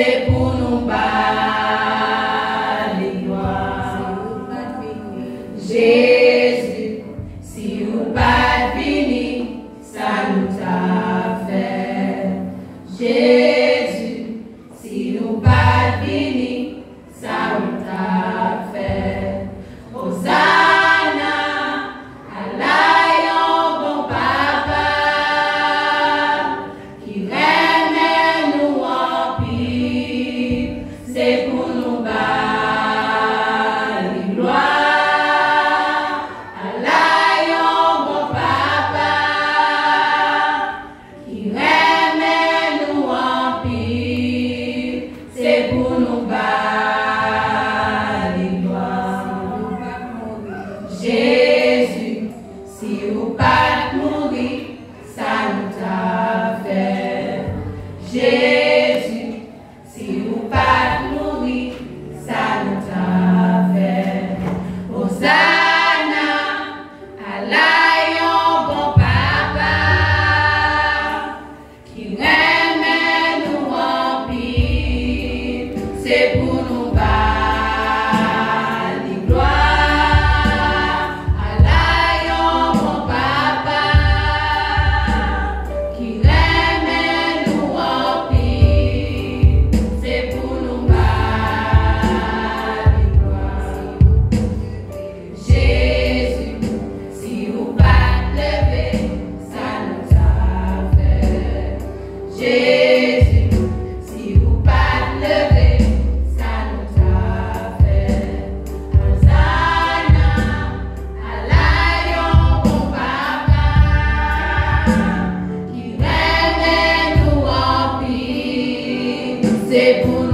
se Hey,